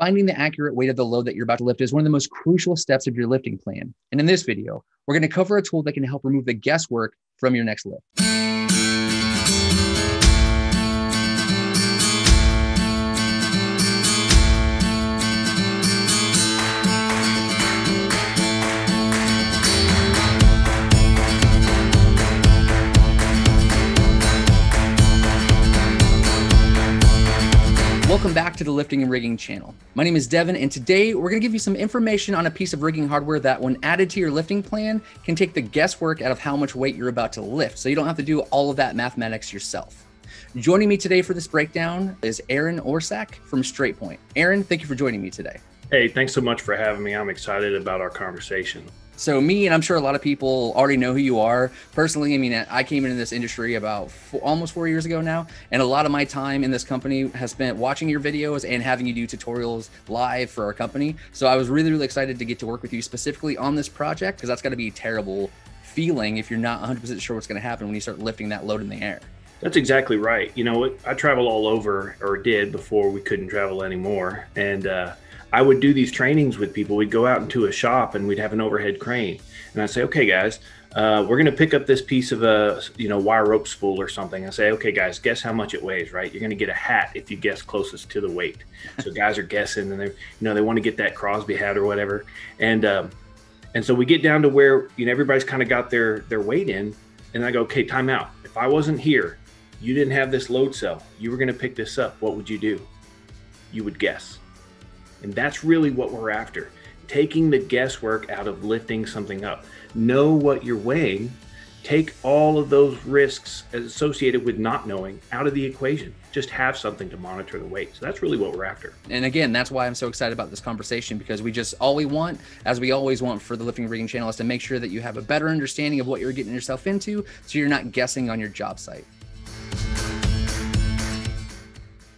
Finding the accurate weight of the load that you're about to lift is one of the most crucial steps of your lifting plan. And in this video, we're going to cover a tool that can help remove the guesswork from your next lift. Welcome back to the Lifting and Rigging channel. My name is Devin, and today we're going to give you some information on a piece of rigging hardware that, when added to your lifting plan, can take the guesswork out of how much weight you're about to lift, so you don't have to do all of that mathematics yourself. Joining me today for this breakdown is Aaron Orsak from Straightpoint. Aaron, thank you for joining me today. Hey, thanks so much for having me. I'm excited about our conversation. So me and I'm sure a lot of people already know who you are. Personally, I mean, I came into this industry about four, almost four years ago now, and a lot of my time in this company has spent watching your videos and having you do tutorials live for our company. So I was really, really excited to get to work with you specifically on this project because that's got to be a terrible feeling if you're not 100% sure what's going to happen when you start lifting that load in the air. That's exactly right. You know, I travel all over, or did before we couldn't travel anymore, and. uh I would do these trainings with people. We'd go out into a shop and we'd have an overhead crane, and I'd say, "Okay, guys, uh, we're going to pick up this piece of a you know wire rope spool or something." I say, "Okay, guys, guess how much it weighs, right? You're going to get a hat if you guess closest to the weight." So guys are guessing, and they you know they want to get that Crosby hat or whatever, and um, and so we get down to where you know everybody's kind of got their their weight in, and I go, "Okay, time out. If I wasn't here, you didn't have this load cell, you were going to pick this up. What would you do? You would guess." And that's really what we're after taking the guesswork out of lifting something up. Know what you're weighing. Take all of those risks associated with not knowing out of the equation. Just have something to monitor the weight. So that's really what we're after. And again, that's why I'm so excited about this conversation because we just all we want, as we always want for the lifting rigging channel, is to make sure that you have a better understanding of what you're getting yourself into so you're not guessing on your job site.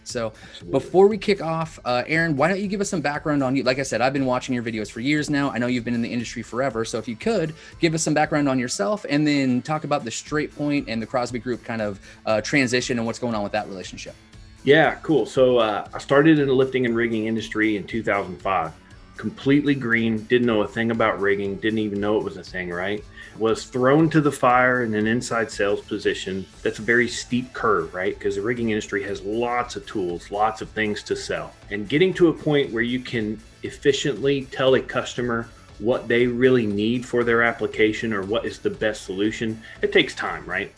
So Absolutely. before we kick off, uh, Aaron, why don't you give us some background on you? Like I said, I've been watching your videos for years now. I know you've been in the industry forever. So if you could give us some background on yourself and then talk about the Straight and the Crosby Group kind of uh, transition and what's going on with that relationship. Yeah, cool. So uh, I started in the lifting and rigging industry in 2005 completely green, didn't know a thing about rigging, didn't even know it was a thing, right? Was thrown to the fire in an inside sales position. That's a very steep curve, right? Because the rigging industry has lots of tools, lots of things to sell. And getting to a point where you can efficiently tell a customer what they really need for their application or what is the best solution, it takes time, right?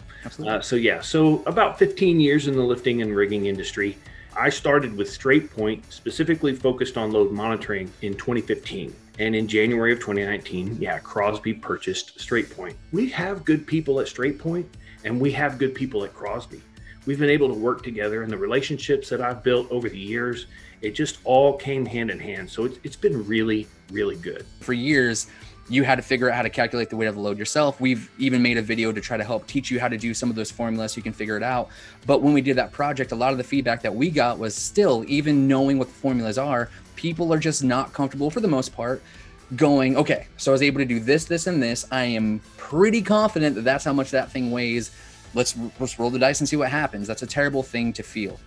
Uh, so, yeah, so about 15 years in the lifting and rigging industry. I started with Straightpoint, specifically focused on load monitoring in 2015. And in January of 2019, yeah, Crosby purchased Straightpoint. We have good people at Straight and we have good people at Crosby. We've been able to work together and the relationships that I've built over the years, it just all came hand in hand. So it's, it's been really, really good. For years, you had to figure out how to calculate the weight of the load yourself. We've even made a video to try to help teach you how to do some of those formulas so you can figure it out. But when we did that project, a lot of the feedback that we got was still, even knowing what the formulas are, people are just not comfortable for the most part going, okay, so I was able to do this, this, and this. I am pretty confident that that's how much that thing weighs. Let's, let's roll the dice and see what happens. That's a terrible thing to feel.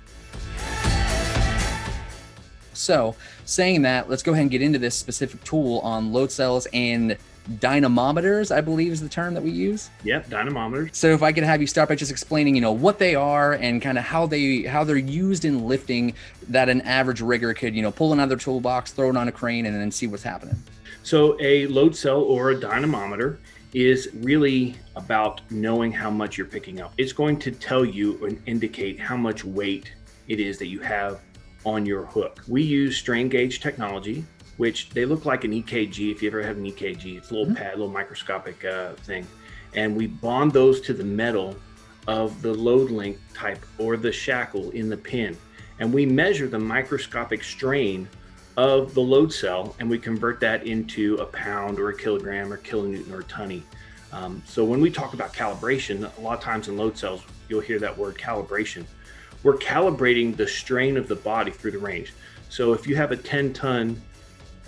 So, saying that, let's go ahead and get into this specific tool on load cells and dynamometers, I believe is the term that we use. Yep, dynamometers. So if I could have you start by just explaining, you know, what they are and kind of how they how they're used in lifting that an average rigger could, you know, pull another toolbox, throw it on a crane and then see what's happening. So a load cell or a dynamometer is really about knowing how much you're picking up. It's going to tell you and indicate how much weight it is that you have on your hook. We use strain gauge technology, which they look like an EKG. If you ever have an EKG, it's a little mm-hmm. pad, a little microscopic uh, thing. And we bond those to the metal of the load link type or the shackle in the pin. And we measure the microscopic strain of the load cell and we convert that into a pound or a kilogram or kilonewton or tonne. Um, so when we talk about calibration, a lot of times in load cells, you'll hear that word calibration we're calibrating the strain of the body through the range. So if you have a 10 ton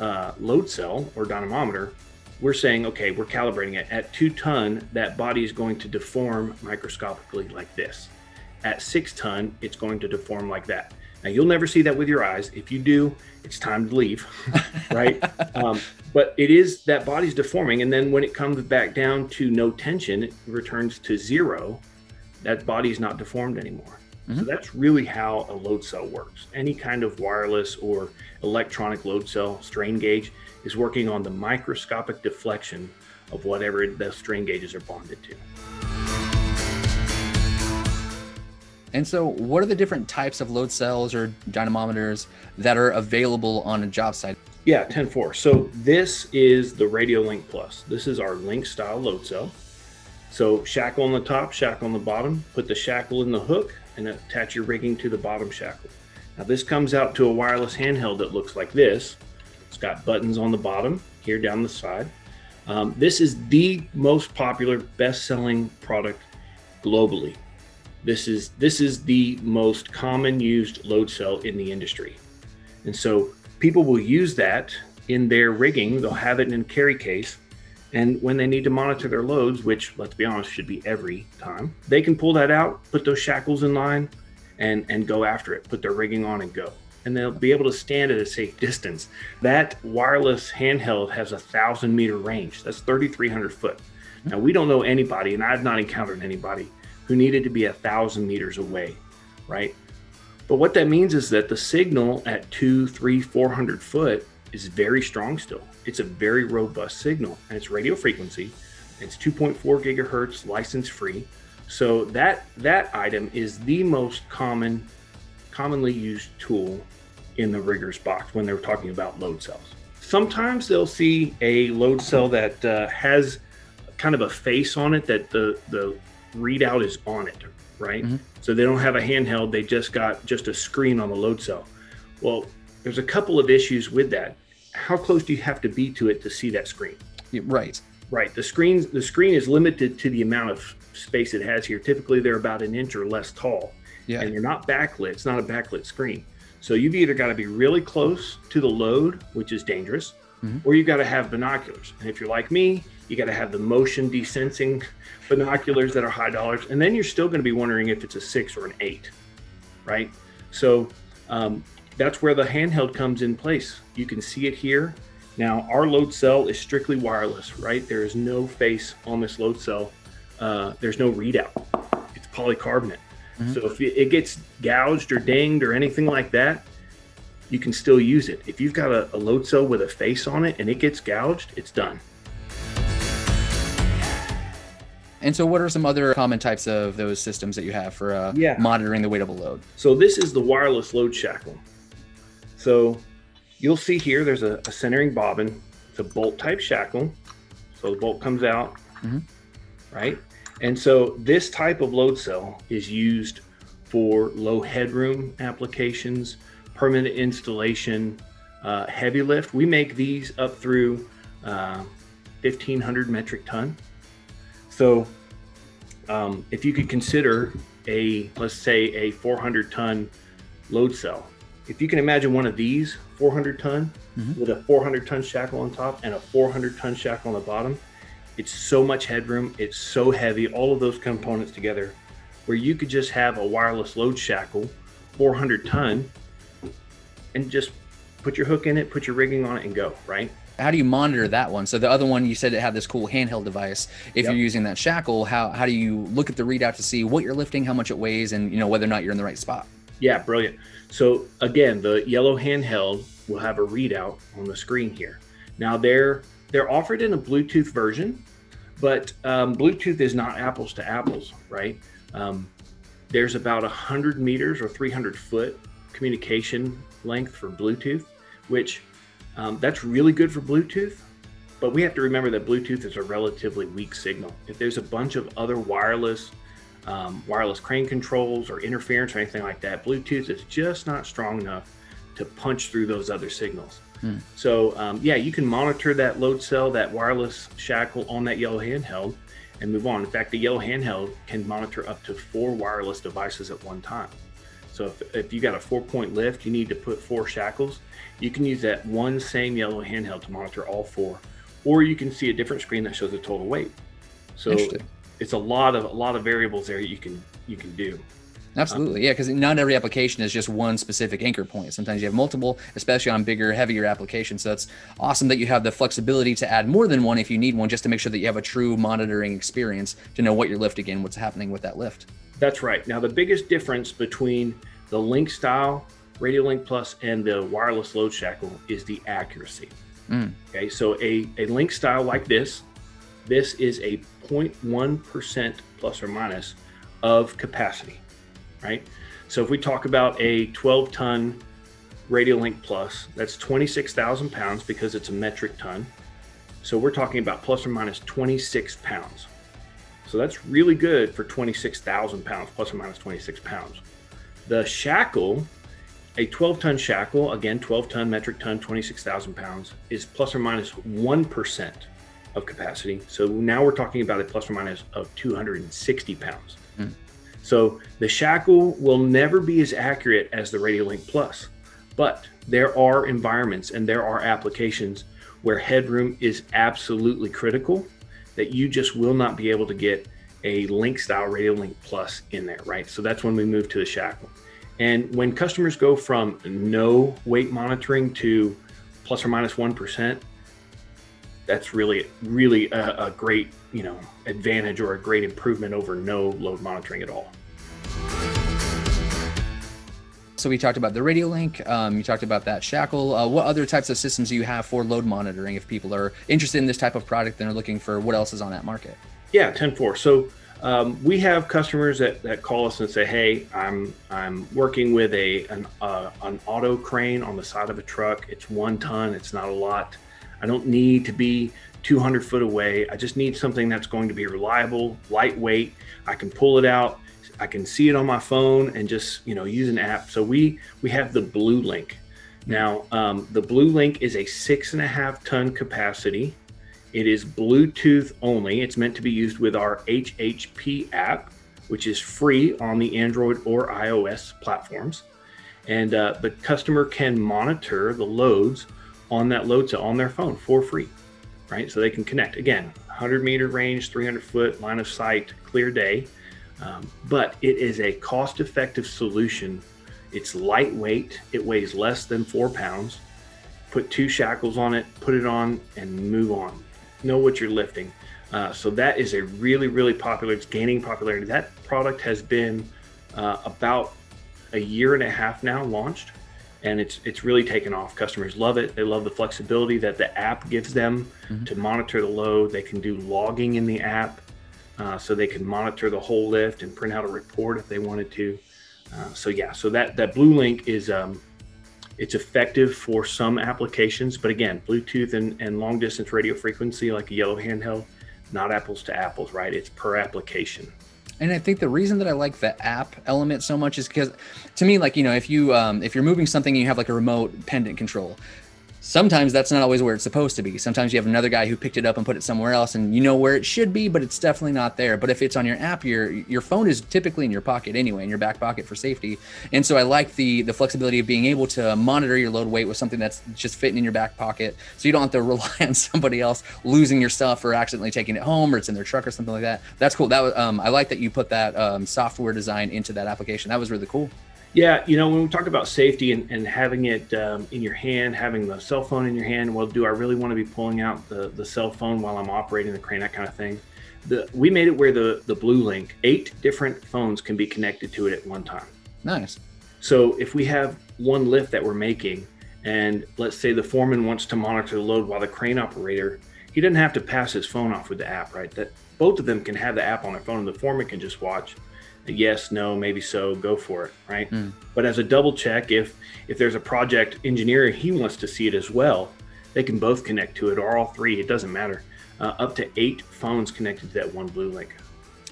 uh, load cell or dynamometer, we're saying, okay, we're calibrating it. At two ton, that body is going to deform microscopically like this. At six ton, it's going to deform like that. Now you'll never see that with your eyes. If you do, it's time to leave, right? um, but it is that body's deforming, and then when it comes back down to no tension, it returns to zero. That body is not deformed anymore. Mm-hmm. So that's really how a load cell works. Any kind of wireless or electronic load cell strain gauge is working on the microscopic deflection of whatever the strain gauges are bonded to. And so, what are the different types of load cells or dynamometers that are available on a job site? Yeah, 10-4. So this is the RadioLink Plus. This is our link style load cell. So shackle on the top, shackle on the bottom, put the shackle in the hook and attach your rigging to the bottom shackle. Now this comes out to a wireless handheld that looks like this. It's got buttons on the bottom here down the side. Um, this is the most popular, best-selling product globally. This is this is the most common used load cell in the industry, and so people will use that in their rigging. They'll have it in a carry case, and when they need to monitor their loads, which let's be honest should be every time, they can pull that out, put those shackles in line, and and go after it. Put their rigging on and go and they'll be able to stand at a safe distance. That wireless handheld has a thousand meter range. That's 3,300 foot. Now, we don't know anybody, and I've not encountered anybody who needed to be a thousand meters away, right? But what that means is that the signal at two, three, 400 foot is very strong still. It's a very robust signal, and it's radio frequency. It's 2.4 gigahertz, license free. So that that item is the most common commonly used tool in the rigger's box when they're talking about load cells. Sometimes they'll see a load cell that uh, has kind of a face on it that the, the readout is on it, right? Mm-hmm. So they don't have a handheld, they just got just a screen on the load cell. Well, there's a couple of issues with that. How close do you have to be to it to see that screen? Yeah, right. Right. The screen the screen is limited to the amount of space it has here. Typically they're about an inch or less tall yeah. and you're not backlit. It's not a backlit screen. So you've either got to be really close to the load, which is dangerous, mm-hmm. or you've got to have binoculars. And if you're like me, you got to have the motion desensing binoculars that are high dollars. And then you're still going to be wondering if it's a six or an eight, right? So um, that's where the handheld comes in place. You can see it here. Now, our load cell is strictly wireless, right? There is no face on this load cell. Uh, there's no readout. It's polycarbonate. Mm-hmm. So if it gets gouged or dinged or anything like that, you can still use it. If you've got a, a load cell with a face on it and it gets gouged, it's done. And so, what are some other common types of those systems that you have for uh, yeah. monitoring the weight of a load? So, this is the wireless load shackle. So, you'll see here there's a, a centering bobbin. It's a bolt type shackle. So, the bolt comes out, mm-hmm. right? And so this type of load cell is used for low headroom applications, permanent installation, uh, heavy lift. We make these up through uh, 1500 metric ton. So um, if you could consider a, let's say a 400 ton load cell, if you can imagine one of these 400 ton mm-hmm. with a 400 ton shackle on top and a 400 ton shackle on the bottom, it's so much headroom. It's so heavy. All of those components together, where you could just have a wireless load shackle, 400 ton, and just put your hook in it, put your rigging on it, and go. Right. How do you monitor that one? So the other one, you said it had this cool handheld device. If yep. you're using that shackle, how how do you look at the readout to see what you're lifting, how much it weighs, and you know whether or not you're in the right spot? Yeah, brilliant. So again, the yellow handheld will have a readout on the screen here. Now they're they're offered in a Bluetooth version, but um, Bluetooth is not apples to apples, right? Um, there's about 100 meters or 300 foot communication length for Bluetooth, which um, that's really good for Bluetooth. But we have to remember that Bluetooth is a relatively weak signal. If there's a bunch of other wireless, um, wireless crane controls or interference or anything like that, Bluetooth is just not strong enough to punch through those other signals. Hmm. So um, yeah, you can monitor that load cell, that wireless shackle on that yellow handheld and move on. In fact, the yellow handheld can monitor up to four wireless devices at one time. So if, if you got a four point lift, you need to put four shackles, you can use that one same yellow handheld to monitor all four. Or you can see a different screen that shows the total weight. So it's a lot of a lot of variables there you can you can do. Absolutely. Yeah. Because not every application is just one specific anchor point. Sometimes you have multiple, especially on bigger, heavier applications. So it's awesome that you have the flexibility to add more than one if you need one, just to make sure that you have a true monitoring experience to know what you're lifting and what's happening with that lift. That's right. Now, the biggest difference between the Link style Radiolink Plus and the wireless load shackle is the accuracy. Mm. Okay. So a, a Link style like this, this is a 0.1% plus or minus of capacity right? So if we talk about a 12 ton Radiolink Plus, that's 26,000 pounds because it's a metric ton. So we're talking about plus or minus 26 pounds. So that's really good for 26,000 pounds, plus or minus 26 pounds. The shackle, a 12 ton shackle, again, 12 ton, metric ton, 26,000 pounds, is plus or minus 1 of capacity. So now we're talking about a plus or minus of 260 pounds. Mm. So the shackle will never be as accurate as the Radiolink Plus, but there are environments and there are applications where headroom is absolutely critical that you just will not be able to get a link style Radiolink Plus in there, right? So that's when we move to the shackle. And when customers go from no weight monitoring to plus or minus 1, that's really, really a, a great, you know, advantage or a great improvement over no load monitoring at all. So we talked about the Radiolink. Um, you talked about that shackle. Uh, what other types of systems do you have for load monitoring? If people are interested in this type of product and are looking for what else is on that market? Yeah, 10-4. So um, we have customers that, that call us and say, "Hey, I'm I'm working with a an, uh, an auto crane on the side of a truck. It's one ton. It's not a lot. I don't need to be 200 foot away. I just need something that's going to be reliable, lightweight. I can pull it out I can see it on my phone and just you know use an app. So we we have the Bluelink. Now um, the Bluelink is a six and a half ton capacity. It is Bluetooth only. It's meant to be used with our HHP app, which is free on the Android or iOS platforms. And uh, the customer can monitor the loads on that load cell on their phone for free, right? So they can connect again, 100 meter range, 300 foot line of sight, clear day um, but it is a cost effective solution. It's lightweight, it weighs less than four pounds. Put two shackles on it, put it on, and move on. Know what you're lifting. Uh, so that is a really, really popular, it's gaining popularity. That product has been uh, about a year and a half now launched and it's it's really taken off. Customers love it. They love the flexibility that the app gives them mm-hmm. to monitor the load. They can do logging in the app uh, so they can monitor the whole lift and print out a report if they wanted to. Uh, so yeah, so that that Bluelink is um, it's effective for some applications, but again, Bluetooth and, and long distance radio frequency like a yellow handheld, not apples to apples, right? It's per application. And I think the reason that I like the app element so much is because, to me, like you know, if you um, if you're moving something and you have like a remote pendant control, sometimes that's not always where it's supposed to be. Sometimes you have another guy who picked it up and put it somewhere else and you know where it should be, but it's definitely not there. But if it's on your app, your your phone is typically in your pocket anyway, in your back pocket for safety. And so I like the the flexibility of being able to monitor your load weight with something that's just fitting in your back pocket. So you don't have to rely on somebody else losing your stuff or accidentally taking it home or it's in their truck or something like that. That's cool. That was um, I like that you put that um, software design into that application. That was really cool. Yeah, you know, when we talk about safety and, and having it um, in your hand, having the cell phone in your hand, well, do I really want to be pulling out the, the cell phone while I'm operating the crane, that kind of thing? The, we made it where the, the Bluelink, eight different phones can be connected to it at one time. Nice. So if we have one lift that we're making, and let's say the foreman wants to monitor the load while the crane operator, he doesn't have to pass his phone off with the app, right? That both of them can have the app on their phone, and the foreman can just watch yes, no, maybe so, go for it, right? Mm. But as a double check, if if there's a project engineer he wants to see it as well, they can both connect to it or all three. It doesn't matter. Uh, up to eight phones connected to that one Bluelink.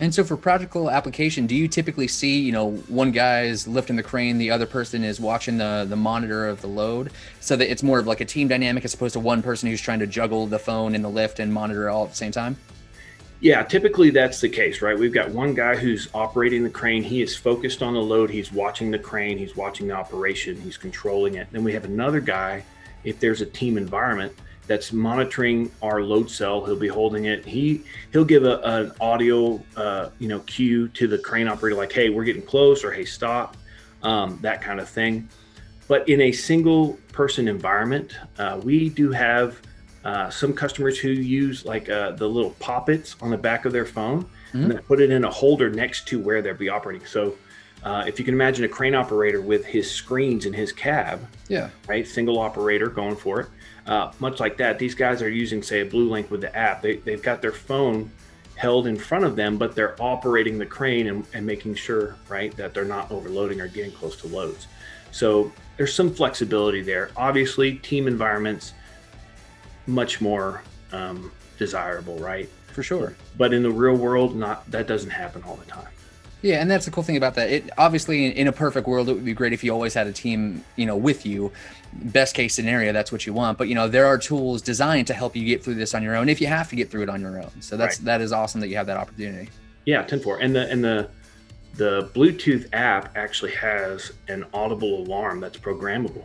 And so for practical application, do you typically see, you know, one guy is lifting the crane, the other person is watching the the monitor of the load, so that it's more of like a team dynamic as opposed to one person who's trying to juggle the phone and the lift and monitor all at the same time? Yeah, typically that's the case, right? We've got one guy who's operating the crane. He is focused on the load. He's watching the crane. He's watching the operation. He's controlling it. Then we have another guy, if there's a team environment, that's monitoring our load cell. He'll be holding it. He he'll give a, an audio uh, you know cue to the crane operator like, hey, we're getting close, or hey, stop, um, that kind of thing. But in a single person environment, uh, we do have uh, some customers who use like uh, the little poppets on the back of their phone mm-hmm. and then put it in a holder next to where they'll be operating. So uh, if you can imagine a crane operator with his screens in his cab, yeah, right, single operator going for it. Uh, much like that, these guys are using, say, a BlueLink with the app. They, they've got their phone held in front of them, but they're operating the crane and, and making sure, right, that they're not overloading or getting close to loads. So there's some flexibility there. Obviously, team environments much more um, desirable, right? For sure. But in the real world, not that doesn't happen all the time. Yeah, and that's the cool thing about that. It obviously in, in, a perfect world, it would be great if you always had a team, you know, with you. Best case scenario, that's what you want. But you know, there are tools designed to help you get through this on your own if you have to get through it on your own. So that's right. that is awesome that you have that opportunity. Yeah, ten four, and the and the the Bluetooth app actually has an audible alarm that's programmable.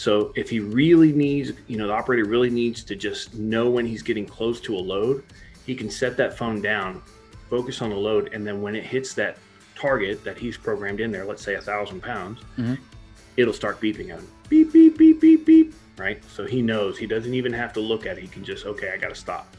So if he really needs, you know, the operator really needs to just know when he's getting close to a load, he can set that phone down, focus on the load, and then when it hits that target that he's programmed in there, let's say a thousand pounds, mm-hmm. it'll start beeping him. Beep, beep, beep, beep, beep. Right. So he knows he doesn't even have to look at it. He can just, okay, I got to stop.